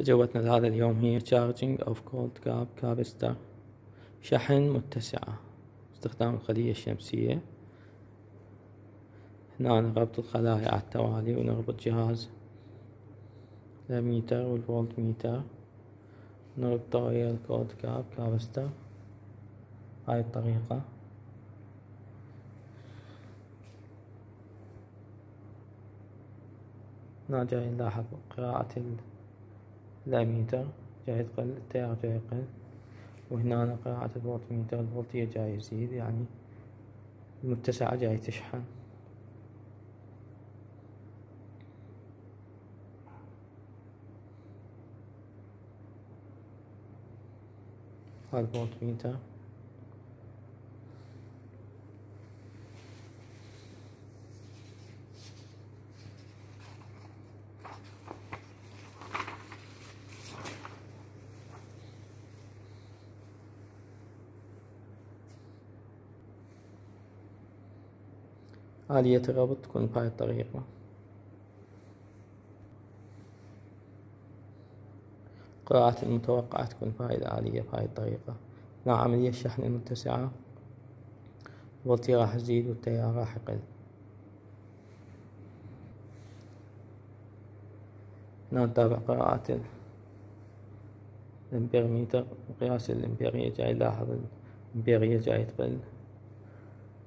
تجربتنا لهذا اليوم هي Charging of Gold Cap Capacitor شحن متسعة. استخدام الخلية الشمسية. هنا ربط الخلايا على التوالي ونربط جهاز الأميتر والفولت ميتر. نربطه ويا ال Gold Cap capacitor هاي الطريقة. هنا جاي نلاحظ قراءة الأميتر جاي تقل التيار جاي يقل وهنا قراءة الفولت ميتر الفولتية جاي يزيد يعني المتسعة جاي تشحن. هذا الفولت ميتر آلية الربط تكون بهاي الطريقة. قراءة المتوقعة تكون بهاي الآلية بهاي الطريقة. مع عملية الشحن المتسعة الفولتية راح تزيد والتيار راح يقل هنا نتابع قراءة الامبيرميتر وقياس الامبيرية جاي نلاحظ الامبيرية جاي تقل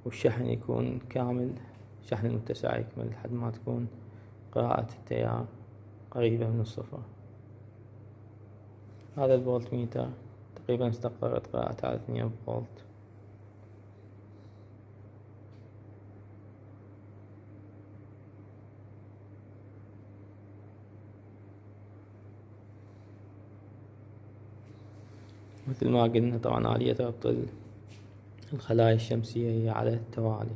والشحن يكون كامل. شحن المتسع يكمل لحد ما تكون قراءة التيار قريبة من الصفر. هذا الفولت ميتر تقريبا استقرت قراءته على اثنين فولت. مثل ما قلنا طبعا آلية ربط الخلايا الشمسية هي على التوالي.